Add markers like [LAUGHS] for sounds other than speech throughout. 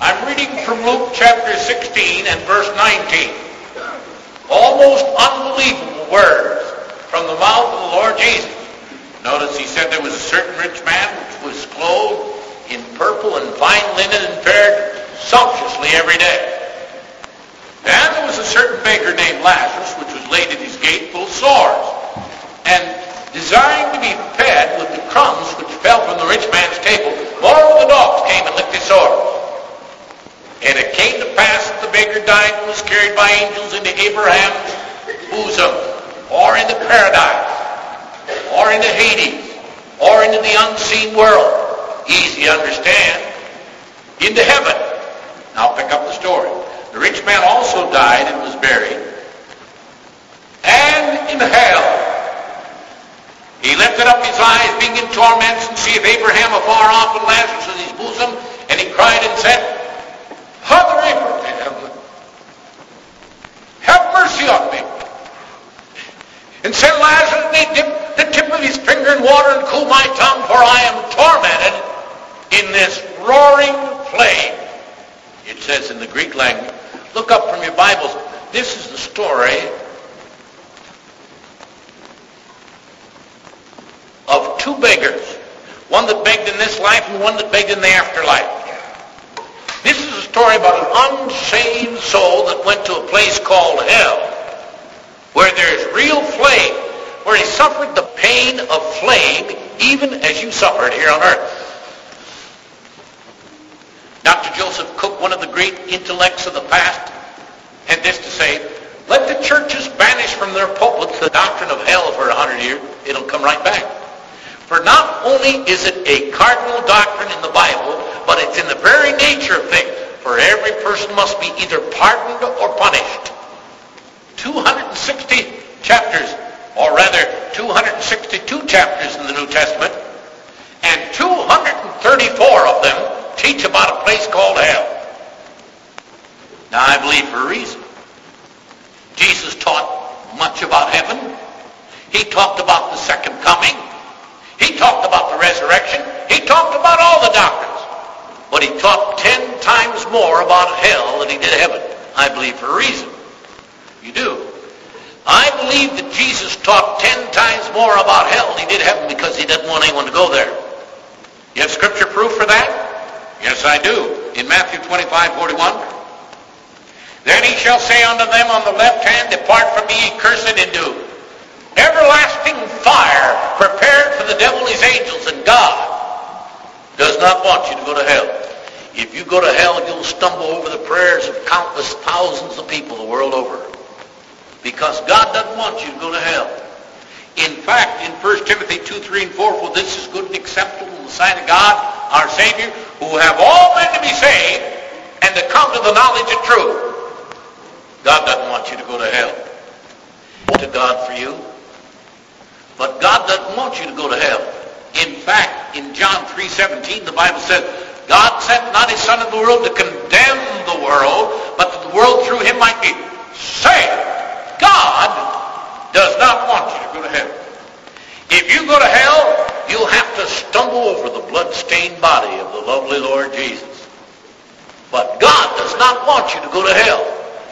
I'm reading from Luke chapter 16 and verse 19. Almost unbelievable words from the mouth of the Lord Jesus. Notice he said there was a certain rich man which was clothed in purple and fine linen and fared sumptuously every day. And there was a certain beggar named Lazarus which was laid at his gate full of sores and desiring to be fed with the crumbs which fell from the rich man's table, more of the dogs came and licked his sores. And it came to pass that the beggar died and was carried by angels into Abraham's bosom, or into paradise, or into Hades, or into the unseen world. Easy to understand. Into heaven. Now pick up the story. The rich man also died and was buried. And in hell. He lifted up his eyes, being in torments, and seeth Abraham afar off and Lazarus in his bosom. And he cried and said, Father Abraham, have mercy on me. And send Lazarus to dip the tip water and cool my tongue, for I am tormented in this roaring flame. It says in the Greek language. Look up from your Bibles. This is the story of two beggars. One that begged in this life and one that begged in the afterlife. This is a story about an unsaved soul that went to a place called hell, where there's real flame, where he suffered the pain of flame even as you suffered here on earth. Dr. Joseph Cook, one of the great intellects of the past, had this to say, let the churches banish from their pulpits the doctrine of hell for a hundred years. It'll come right back. For not only is it a cardinal doctrine in the Bible, but it's in the very nature of things. For every person must be either pardoned or punished. 260 chapters, or rather 262 chapters in the New Testament, and 234 of them teach about a place called hell. Now I believe for a reason. Jesus taught much about heaven. He talked about the second coming. He talked about the resurrection. He talked about all the doctrines. But he taught ten times more about hell than he did heaven. I believe for a reason. You do. I believe that Jesus taught ten times more about hell than he did heaven because he didn't want anyone to go there. You have scripture proof for that? Yes, I do. In Matthew 25, 41. Then he shall say unto them on the left hand, Depart from me, ye cursed, into everlasting fire, prepared for the devil and his angels, and God does not want you to go to hell. If you go to hell, you'll stumble over the prayers of countless thousands of people the world over. Because God doesn't want you to go to hell. In fact, in 1 Timothy 2, 3, and 4, for this is good and acceptable in the sight of God, our Savior, who have all men to be saved and to come to the knowledge of truth. God doesn't want you to go to hell. To God for you. But God doesn't want you to go to hell. In fact, in John 3.17, the Bible says, God sent not his Son into the world to condemn the world, but that the world through him might be saved. God does not want you to go to hell. If you go to hell, you'll have to stumble over the blood-stained body of the lovely Lord Jesus. But God does not want you to go to hell.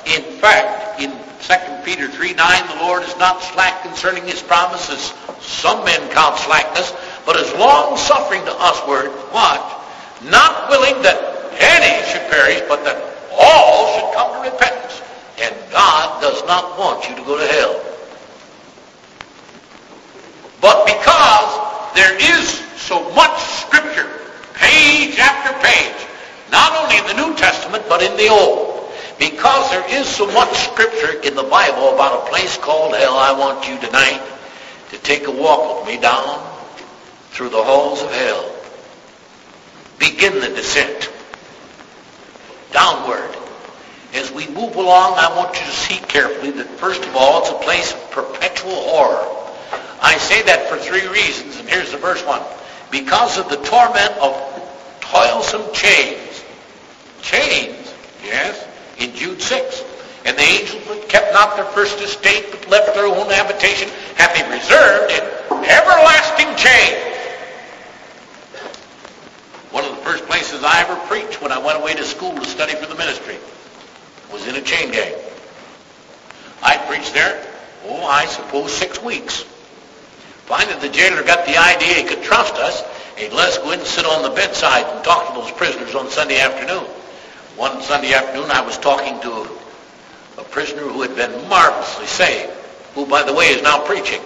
In fact, in 2 Peter 3, 9, the Lord is not slack concerning his promises. Some men count slackness, but is long-suffering to usward. Watch. Not willing that any should perish, but that all should come to repentance. And God does not want you to go to hell. But because there is so much Scripture, page after page, not only in the New Testament, but in the Old, because there is so much Scripture in the Bible about a place called hell, I want you tonight to take a walk with me down through the halls of hell. Begin the descent. Downward. As we move along, I want you to see carefully that first of all, it's a place of perpetual horror. I say that for three reasons, and here's the first one. Because of the torment of toilsome chains. Chains, yes, in Jude 6. And the angels kept not their first estate, but left their own habitation, hath he reserved in everlasting chains. One of the first places I ever preached when I went away to school to study for the ministry was in a chain gang. I preached there, oh, I suppose six weeks. Finally, the jailer got the idea he could trust us, he'd let us go in and sit on the bedside and talk to those prisoners on Sunday afternoon. One Sunday afternoon, I was talking to a prisoner who had been marvelously saved, who, by the way, is now preaching.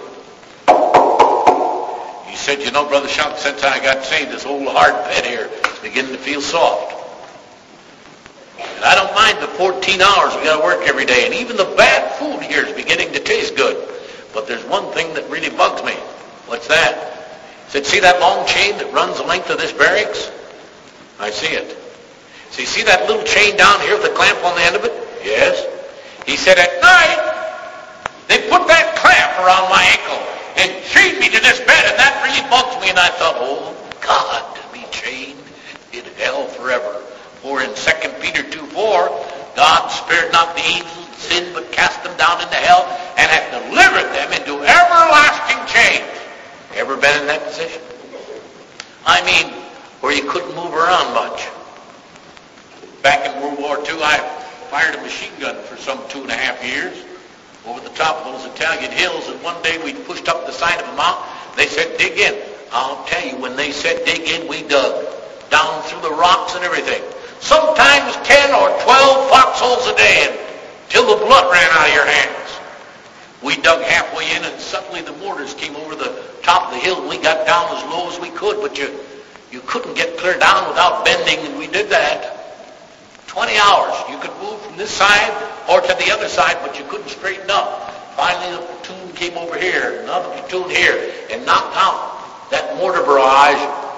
He said, you know, Brother Schunk, since I got saved, this old hard bed here is beginning to feel soft. And I don't mind the 14 hours we got to work every day, and even the bad food here is beginning to taste good. But there's one thing that really bugs me. What's that? He said, see that long chain that runs the length of this barracks? I see it. So you see that little chain down here with the clamp on the end of it? Yes. He said, at night, they put that clamp around my ankle and chained me to this bed, and that really bugs me. And I thought, oh, God, to be chained in hell forever. For in 2 Peter 2, 4, God spared not the angels of sin, but cast them down into hell, and hath delivered them into everlasting chains. Ever been in that position? I mean, where you couldn't move around much. Back in World War II, I fired a machine gun for some two and a half years over the top of those Italian hills, and one day we pushed up the side of a mountain. They said, dig in. I'll tell you, when they said dig in, we dug. Down through the rocks and everything. Sometimes 10 or 12 foxholes a day until the blood ran out of your hands. We dug halfway in, and suddenly the mortars came over the top of the hill, and we got down as low as we could, but you, you couldn't get clear down without bending, and we did that. 20 hours. You could move from this side or to the other side, but you couldn't straighten up. Finally, the platoon came over here, another platoon here, and knocked out that mortar barrage,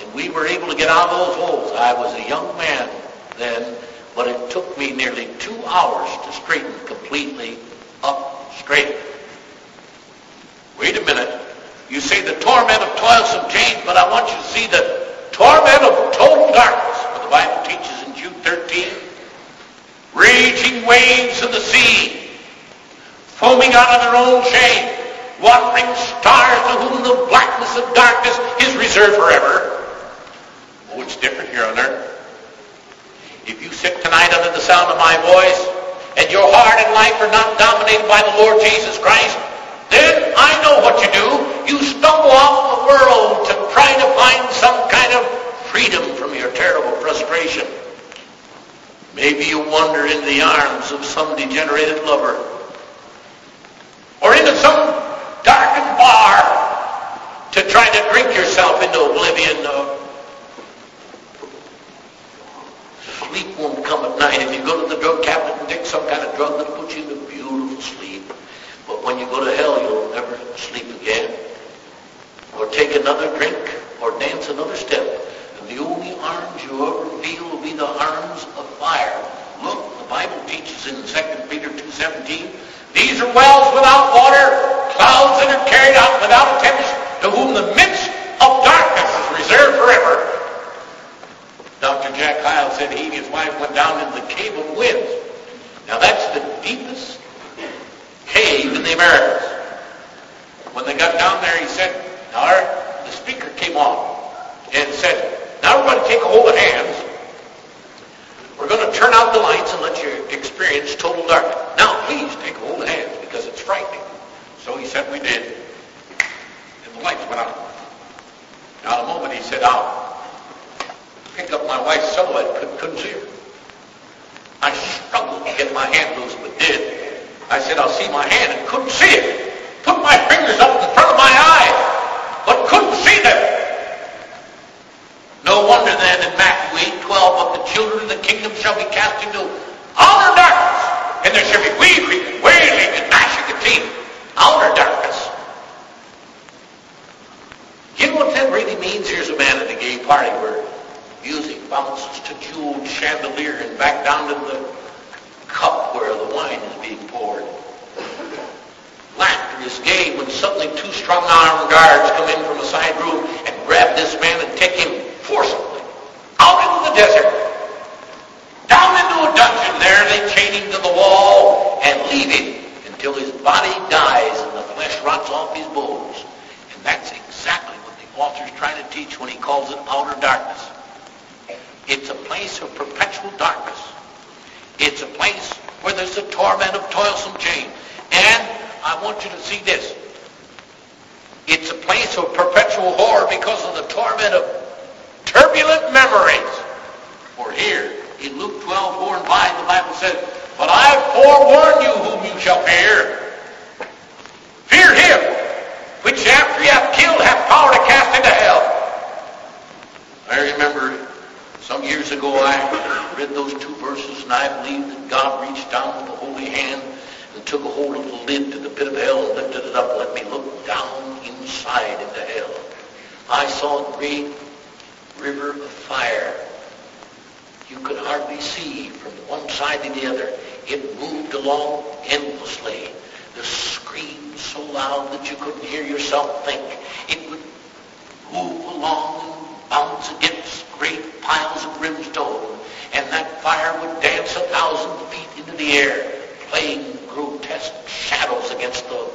and we were able to get out of those holes. I was a young man then, but it took me nearly two hours to straighten completely up straight. Wait a minute. You say the torment of toilsome change, but I want you to see the torment of total darkness. What the Bible teaches in Jude 13. Raging waves of the sea, foaming out of their own shame, wandering stars to whom the blackness of darkness is reserved forever. It's different here on earth. If you sit tonight under the sound of my voice, and your heart and life are not dominated by the Lord Jesus Christ, then I know what you do. You stumble off the world to try to find some kind of freedom from your terrible frustration. Maybe you wander into the arms of some degenerated lover. Or into some darkened bar to try to drink yourself into oblivion. Uh, sleep won't come at night. If you go to the drug cabinet and take some kind of drug that'll put you into beautiful sleep. But when you go to hell, you'll never sleep again. Or take another drink or dance another step. And the only arms you ever feel will be the arms fire. Look, the Bible teaches in 2 Peter 2.17, these are wells without water, clouds that are carried out without a tempest, to whom the midst of darkness is reserved forever. Dr. Jack Hyles said he and his wife went down into the cave of winds. Now that's the deepest the Americas. When they got down there, he said, our, the speaker came on and said, now everybody take a hold of hands we're going to turn out the lights and let you experience total darkness. Now, please take a hold of hands because it's frightening. So he said we did. And the lights went out. Now, a moment, he said, I'll pick up my wife's silhouette. Couldn't, couldn't see her. I struggled to get my hand loose, but did. I said, I'll see my hand and couldn't see it. Put my fingers up in front of my eyes, but couldn't see them. No wonder then in Matthew 8, 12, but the children of the kingdom shall be cast into outer darkness, and there shall be weeping and wailing and gnashing of teeth. Outer darkness. You know what that really means? Here's a man at a gay party where music bounces to jeweled chandelier and back down to the the wine is being poured. Laughter is gay when suddenly two strong-armed guards come in from a side room and grab this man and take him forcibly out into the desert, down into a dungeon. There they chain him to the wall and leave him until his body dies and the flesh rots off his bones. And that's exactly what the author's trying to teach when he calls it outer darkness. It's a place of perpetual darkness. It's a place where there's the torment of toilsome chain. And I want you to see this. It's a place of perpetual horror because of the torment of turbulent memories. For here, in Luke 12, 4 and 5, the Bible says, But I forewarn you whom you shall fear. Fear him, which after he have killed hath power to cast into hell. I remember some years ago I read those two verses and I believe that God reached down with a holy hand and took a hold of the lid to the pit of hell and lifted it up let me look down inside into hell. I saw a great river of fire. You could hardly see from one side to the other. It moved along endlessly. The scream so loud that you couldn't hear yourself think. It would move along and bounce against great piles of brimstone, and that fire would dance a thousand feet into the air, playing grotesque shadows against the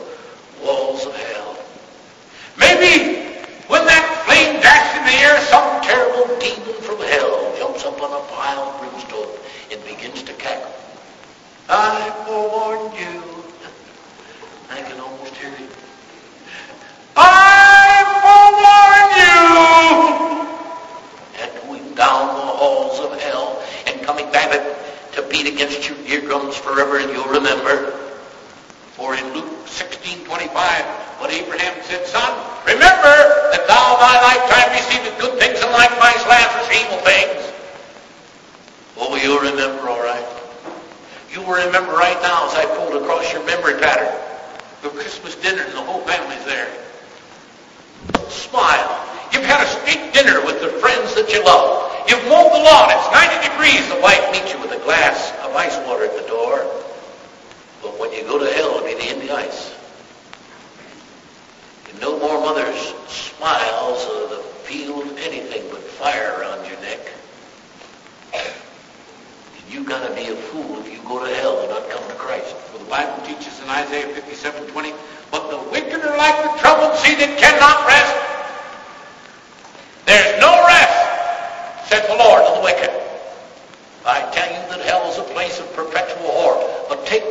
walls of hell. Maybe when that flame dashes in the air, some terrible demon from hell jumps up on a pile of brimstone and begins to cackle. I forewarned you. [LAUGHS] I can almost hear it. I forewarn you! Echoing down the halls of hell and coming back to beat your eardrums forever, and you'll remember. For in Luke 16:25, what Abraham said, Son, remember that thou thy lifetime received good things and likewise Lazarus evil things. Oh, you'll remember, all right. You will remember right now as I pulled across your memory pattern. The Christmas dinner and the whole family's there. Smile. You've had a steak dinner with the friends that you love. You've mowed the lawn. It's 90 degrees. The wife meets you with a glass of ice water at the door. But when you go to hell, it'll be the in the ice. And no more mother's smiles or the feel of anything but fire around your neck. And you've got to be a fool if you go to hell and not come to Christ. For the Bible teaches in Isaiah 57, 20, But the wicked are like the troubled sea that cannot rest. There's no rest, said the Lord to the wicked. I tell you that hell is a place of perpetual horror. But take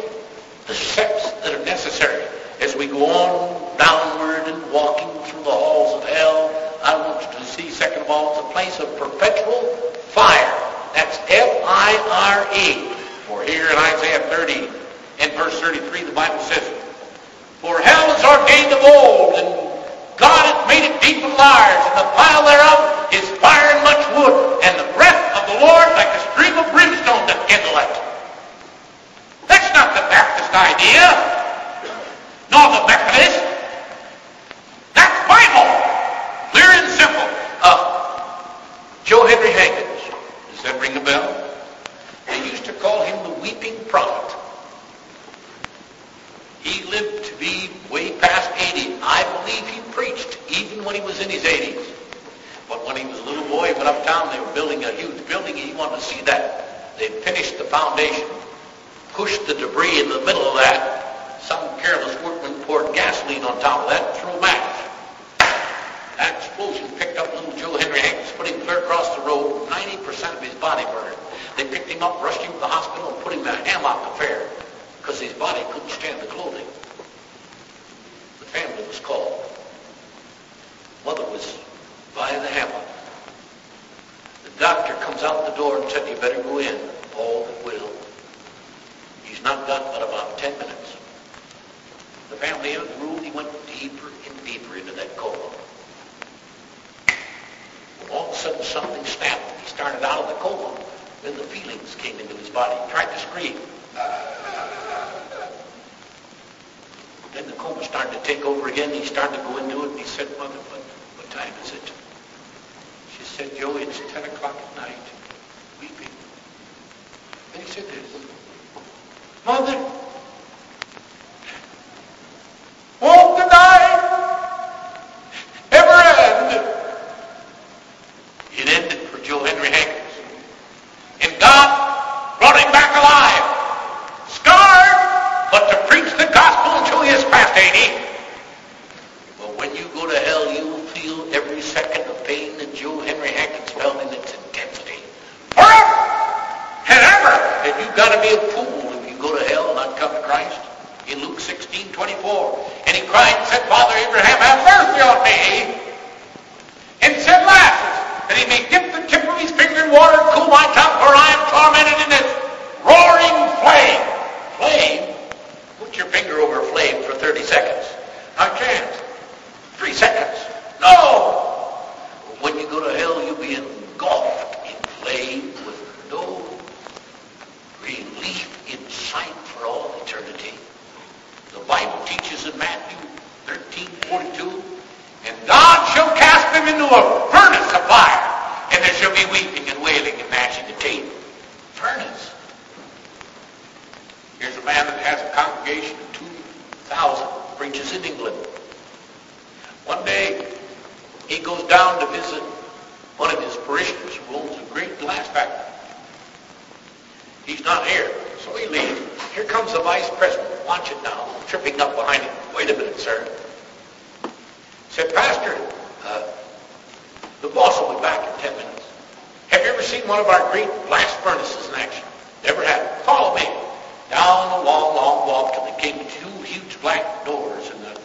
the steps that are necessary as we go on downward and walking through the halls of hell. I want you to see, second of all, it's a place of perpetual fire. That's F-I-R-E. For here in Isaiah 30 and verse 33, the Bible says, For hell is ordained of old, and God hath made it deep and large, and the pile thereof is fire and much wood, and the breath of the Lord like a stream of brimstone that kindle it. That's not the Baptist idea, nor the Methodist. That's Bible, clear and simple. Uh, Joe Henry Hankins, does that ring a bell? They used to call him the weeping prophet. He lived to be way past 80. I believe he preached even when he was in his 80s. But when he was a little boy, he went uptown, they were building a huge building, and he wanted to see that. They finished the foundation, pushed the debris in the middle of that. Some careless workman poured gasoline on top of that threw a match. That explosion picked up little Joe Henry Hankins, put him clear across the road, 90% of his body burned. They picked him up, rushed him to the hospital, and put him in a hammock affair because his body couldn't stand the clothing. The family was called. Mother was by the hammock. The doctor comes out the door and said, you better go in. All will. He's not got but about 10 minutes. The family room. He went deeper and deeper into that coma. All of a sudden, something snapped. He started out of the coma. Then the feelings came into his body. He tried to scream. The coma started to take over again. He started to go into it, and he said, Mother, what, what time is it? She said, Joe, it's 10 o'clock at night. Weeping. Then he said this. Mother, won't the night ever end? It ended for Joe Henry Hankins. And God brought him back alive. Scarred, but to preach the gospel until he is past 80. But when you go to hell, you will feel every second of pain that Joe Henry Hankins felt in its intensity. got to be a fool if you go to hell and not come to Christ. In Luke 16, 24. And he cried and said, Father Abraham, have mercy on me. And said Lazarus, that he may dip the tip of his finger in water and cool my tongue, for I am tormented in this roaring flame. Flame? Put your finger over a flame for 30 seconds. I can't. Three seconds. No! When you go to hell, you'll be engulfed in flame with no relief in sight for all eternity. The Bible teaches in Matthew 13, 42, and God shall cast them into a furnace of fire, and there shall be weeping and wailing and gnashing of teeth. Furnace. Here's a man that has a congregation of 2,000, preaches in England. One day, he goes down to visit one of his parishioners who owns a great glass factory. He's not here, so he leaves. Here comes the vice president. Watch it now, tripping up behind him. Wait a minute, sir. Said, Pastor, uh, the boss will be back in 10 minutes. Seen one of our great blast furnaces in action? Never have. Follow me. Down the long, long walk to the king, two huge black doors, and the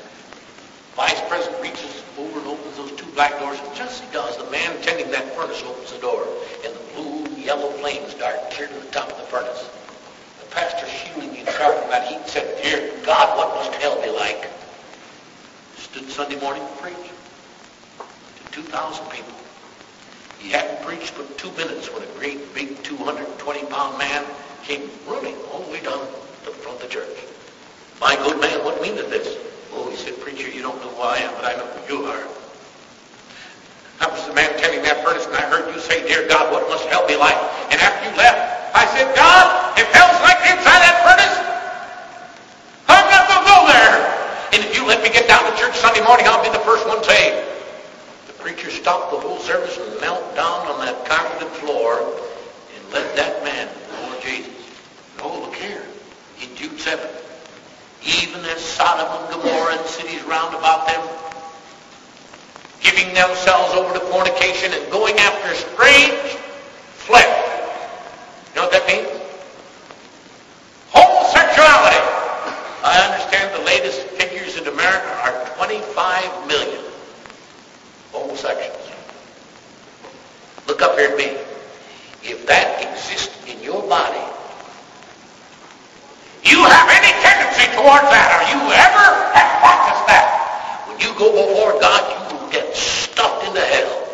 vice president reaches over and opens those two black doors, and just as he does, the man tending that furnace opens the door, and the blue and yellow flames dart clear to the top of the furnace. The pastor, shielding himself from that heat, said, Dear God, what must hell be like? Stood Sunday morning to preach to 2,000 people. He hadn't preached but two minutes when a great big 220-pound man came running all the way down the front of the church. My good man, what meaneth this? Oh, he said, preacher, you don't know who I am, but I know who you are. I was the man tending that furnace, and I heard you say, Dear God, what must hell be like? And after you left, I said, God, if hell's like inside that furnace, I'm not going to go there. And if you let me get down to church Sunday morning, I'll be the first one saved. Preacher stopped the whole service and knelt down on that carpeted floor and led that man to the Lord Jesus. Oh, here, in Jude 7. Even as Sodom and Gomorrah and cities round about them, giving themselves over to fornication and going after strange flesh. You know what that means? Homosexuality. I understand the latest figures in America are 25 million homosexuals. Look up here at me. If that exists in your body, you have any tendency towards that, or you ever have practiced that, when you go before God, you will get stuffed into hell.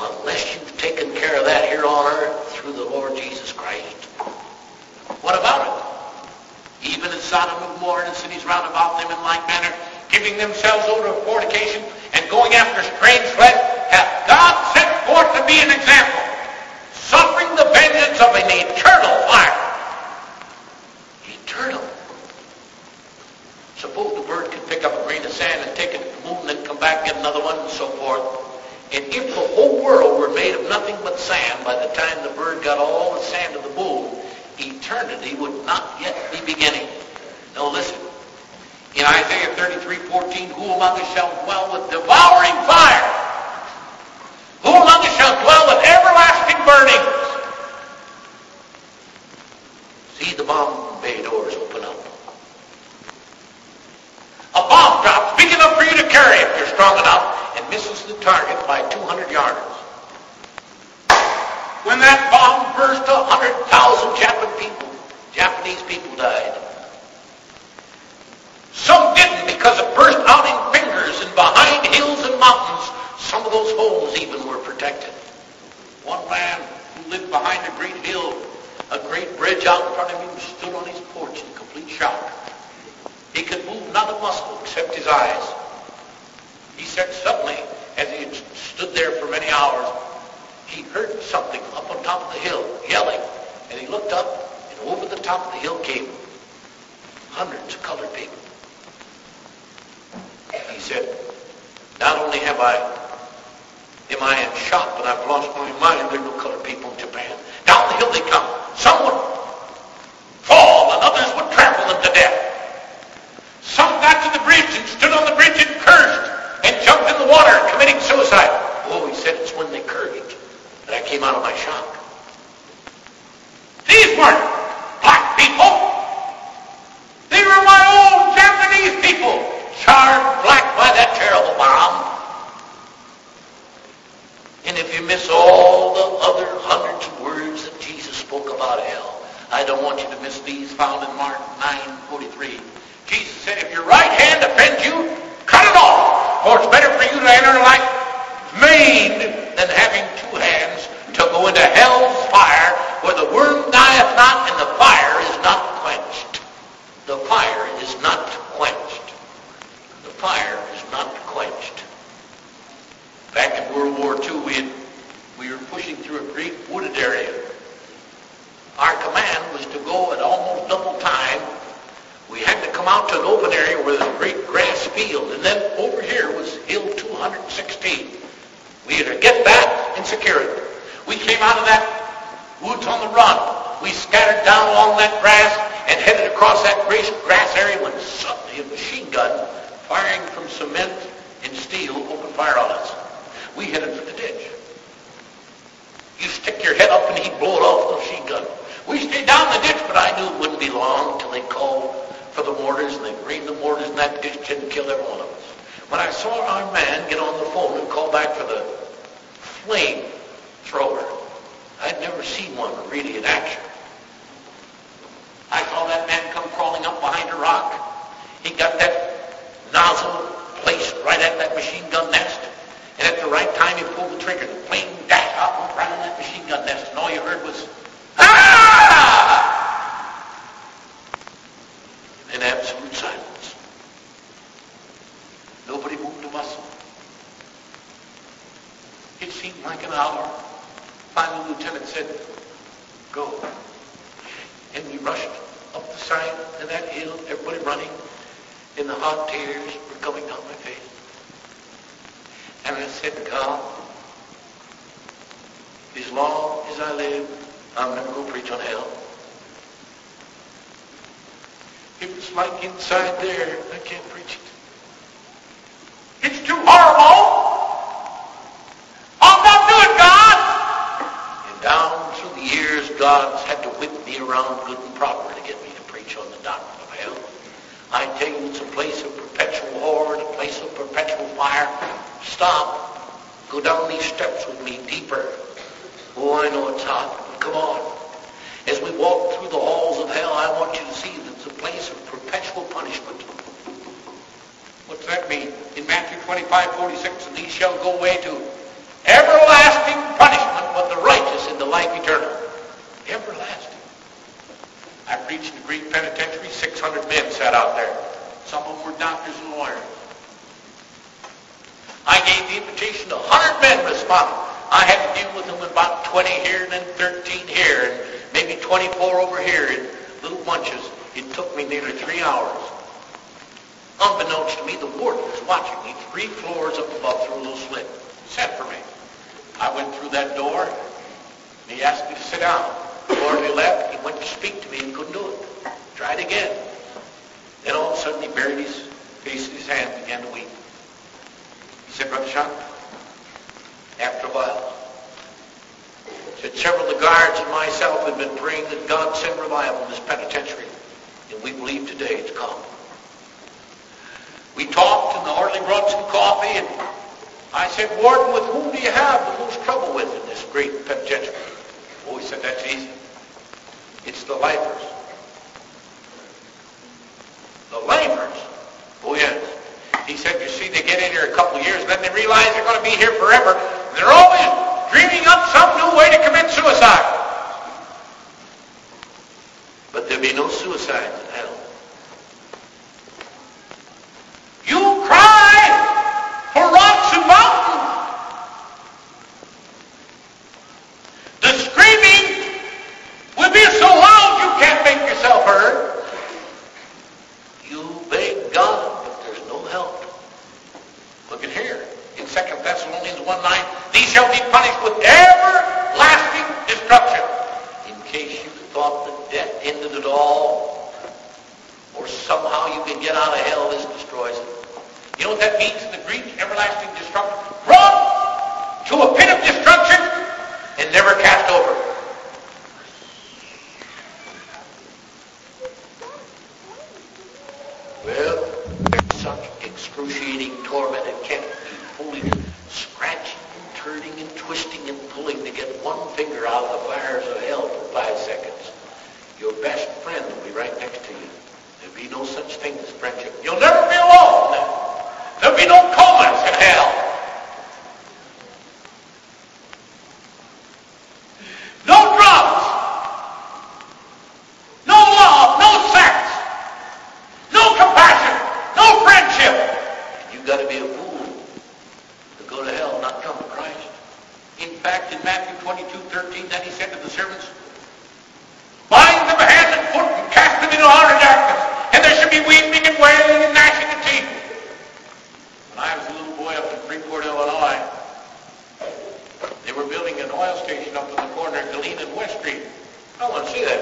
Unless you've taken care of that here on earth through the Lord Jesus Christ. What about it? Even as Sodom and Gomorrah and cities round about them in like manner, giving over to fornication and going after strange flesh, hath God set forth to be an example, suffering the vengeance of an eternal fire. Eternal. Suppose the bird could pick up a grain of sand and take it to the moon and come back, and get another one, and so forth. And if the whole world were made of nothing but sand by the time the bird got all the sand of the moon, eternity would not yet be beginning. Now listen. In Isaiah 33, 14, who among us shall dwell with devouring fire? Who among us shall dwell with everlasting burnings? See the bomb bay doors open up. A bomb drops big enough for you to carry if you're strong enough and misses the target by 200 yards. When that bomb burst, 100,000 Japanese people, Japanese people died. Some didn't because it burst out in fingers and behind hills and mountains. Some of those homes even were protected. One man who lived behind a great hill, a great bridge out in front of him, stood on his porch in complete shock. He could move not a muscle except his eyes. He said suddenly, as he had stood there for many hours, he heard something up on top of the hill yelling. And he looked up, and over the top of the hill came hundreds of colored people. He said, not only have I, am I in shock, but I've lost my mind. There are no colored people in Japan. Down the hill they come. Some would fall, and others would trample them to death. Some got the bridge and stood on the bridge and cursed and jumped in the water, committing suicide. Oh, he said, it's when they cursed that I came out of my shock. These I don't want you to miss these found in Mark 9:43. Jesus said, if your right hand offends you, cut it off. For it's better for you to enter life maimed than having two hands to go into hell's fire where the worm dieth not and the fire is not quenched. The fire is not quenched. The fire is not quenched. Back in World War II, we, had, we were pushing through a great wooded area. Our command was to go at almost double time. We had to come out to an open area where there was a great grass field, and then over here was Hill 216. We had to get that and secure it. We came out of that woods on the run. We scattered down along that grass and headed across that grass area when suddenly a machine gun firing from cement and steel opened fire on us. We headed for the ditch. You stick your head up and he'd blow it off the machine gun. We stayed down the ditch, but I knew it wouldn't be long until they called for the mortars and they rained the mortars in that ditch and killed every one of us. When I saw our man get on the phone and call back for the flame thrower, I'd never seen one really in action. I saw that man come crawling up behind a rock. He got that nozzle placed right at that machine gun nest. And at the right time, he pulled the trigger. The plane dashed out and around that machine gun nest. And all you heard was, ah! And absolute silence. Nobody moved a muscle. It seemed like an hour. Finally, the lieutenant said, go. And we rushed up the side of that hill, everybody running, and the hot tears were coming down my face. And I said, God, as long as I live, I'm never going to preach on hell. If it's like inside there, I can't preach it. It's too horrible. I'll not do it, God. And down through the years, God's had to whip me around good and proper to get me to preach on the doctrine of hell. I tell you, it's a place of perpetual horror and a place of perpetual fire. Stop. Go down these steps with me deeper. Oh, I know it's hot, come on. As we walk through the halls of hell, I want you to see that it's a place of perpetual punishment. What's that mean? In Matthew 25, 46, and these shall go away to everlasting punishment, but the righteous into life eternal. Everlasting. I preached in the Greek penitentiary. 600 men sat out there. Some of them were doctors and lawyers. I gave the invitation to 100 men responded. I had to deal with them about 20 here and then 13 here and maybe 24 over here in little bunches. It took me nearly three hours. Unbeknownst to me, the warden was watching me three floors up above through a little slit. Sent for me. I went through that door, and he asked me to sit down. Before he left, he went to speak to me and couldn't do it. Tried again. Then all of a sudden, he buried his face in his hand and began to weep. He said, Brother Sean, after a while, said several of the guards and myself had been praying that God send revival in this penitentiary, and we believe today it's come. We talked, and the orderly brought some coffee, and I said, Warden, with whom do you have the most trouble with in this great penitentiary? Oh, he said, that's easy. It's the lifers. The lifers? Oh, yes. He said, you see, they get in here a couple years, then they realize they're going to be here forever. They're always dreaming up some new way to commit suicide. But there'll be no suicides in hell. You cry for rocks and mountains. The screaming will be so loud you can't make yourself heard. You beg God, but there's no help. Look at here. In 2 Thessalonians 1 9, these shall be punished with everlasting destruction. In case you thought that death ended it all, or somehow you can get out of hell, this destroys it. You know what that means in the Greek? Everlasting destruction. Run to a pit of destruction and never cast over. Well, there's such excruciating torment it can't be fully scratching and turning and twisting and pulling to get one finger out of the fires of hell for five seconds. Your best friend will be right next to you. There'll be no such thing as friendship. You'll never be alone. There'll be no comas in hell. No drugs. No love. No sex. No compassion. No friendship. And you've got to be a fool to go to hell and not come to Christ. In fact, in Matthew 22, 13, then he said to the servants, Bind them hand and foot and cast them into outer darkness, and there shall be weeping and wailing and gnashing of teeth. When I was a little boy up in Freeport, Illinois, they were building an oil station up in the corner of Galena and West Street. I want to see that.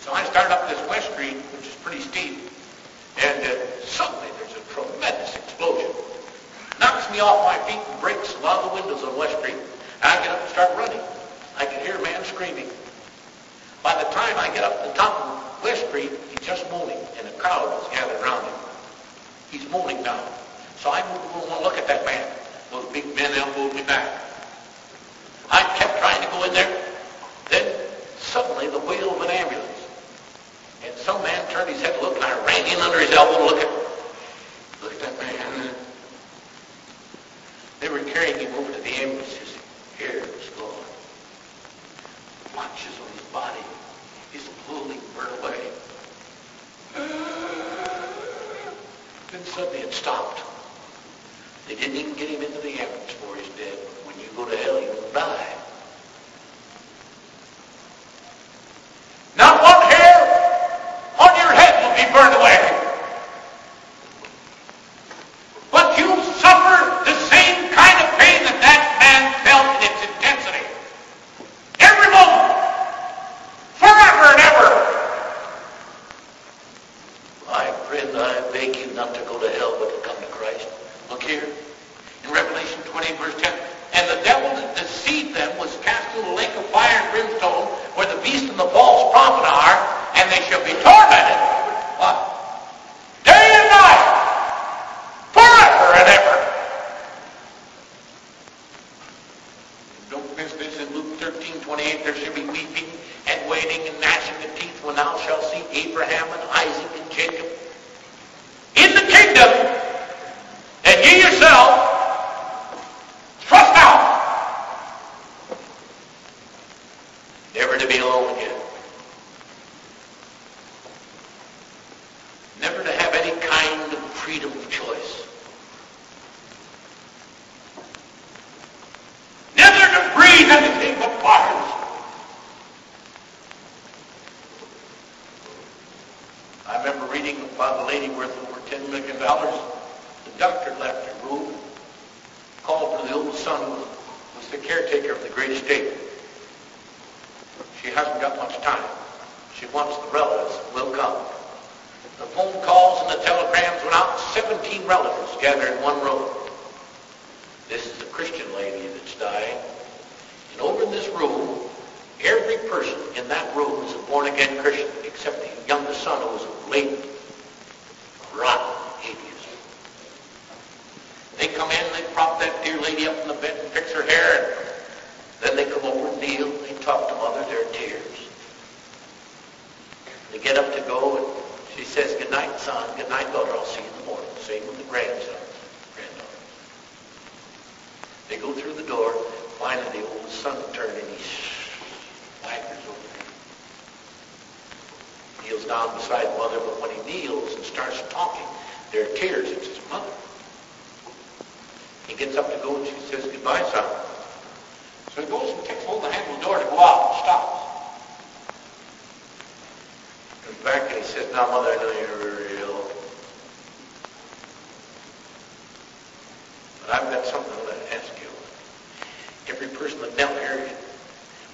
So I started up this West Street, which is pretty steep, and uh, suddenly there's a tremendous explosion. Knocks me off my feet and breaks a lot of the windows on West Street. And I get up and start running. I can hear a man screaming. By the time I get up to the top of West Street, he's just moaning, and a crowd is gathered around him. He's moaning now. So I moved over and look at that man. Those big men elbowed me back. I kept trying to go in there. Then suddenly the wheel of an ambulance. And some man turned his head to look, and I ran in under his elbow to look at, look at that man. They were carrying him over to the ambulance. His hair was gone. On his body. His clothing burned away. Then suddenly it stopped. They didn't even get him into the ambulance before he's dead. When you go to hell, you will die. Not one hair on your head will be burned away. But you suffer the same kind of pain that that man felt in its intensity. Every moment. Forever and ever. My friend, I beg you not to go to hell, but to come to Christ. Look here. In Revelation 20, verse 10. And the devil that deceived them was cast into the lake of fire and brimstone, where the beast and the false prophet are, and they shall be tormented. What? Day and night. Forever and ever. This in Luke 13, 28. There shall be weeping and wailing and gnashing of teeth when thou shalt see Abraham and Isaac and Jacob in the kingdom, and ye yourself thrust out. Never to be alone again. Never to have any kind of freedom of choice. Never to breathe anything but fires. I remember reading about a lady worth over $10 million. The doctor left her room, called for the old son who was the caretaker of the great estate. She hasn't got much time. She wants the relatives will come. The phone calls and the telegrams went out. 17 relatives gathered in one room. This is a Christian lady that's dying. And over in this room, every person in that room is a born-again Christian, except the youngest son who is a latent, rotten atheist. They come in, they prop that dear lady up in the bed and fix her hair, and then they come over and kneel, they talk to mother, their tears. They get up to go, and she says, good night, son, good night, daughter, I'll see you in the morning. Same with the grandson. They go through the door, finally the old son turned and he swaggers over kneels down beside mother, but when he kneels and starts talking, there are tears. It's his mother. He gets up to go and she says, goodbye, son. So he goes and takes hold of the handle of the door to go out and stops. Comes back and he says, now mother, I know you're very ill. I've got something I want to ask you. Every person that knelt here,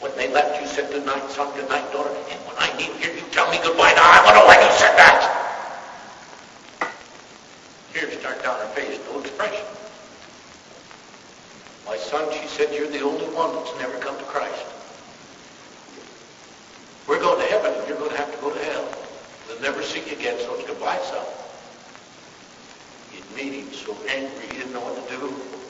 when they left, you said good night, son, good night, daughter. And when I kneel here, you tell me goodbye. Now I want to when you said that. Tears start down her face, no expression. My son, she said, you're the only one that's never come to Christ. We're going to heaven, and you're going to have to go to hell. We'll never see you again, so it's goodbye, son. So angry, he didn't know what to do.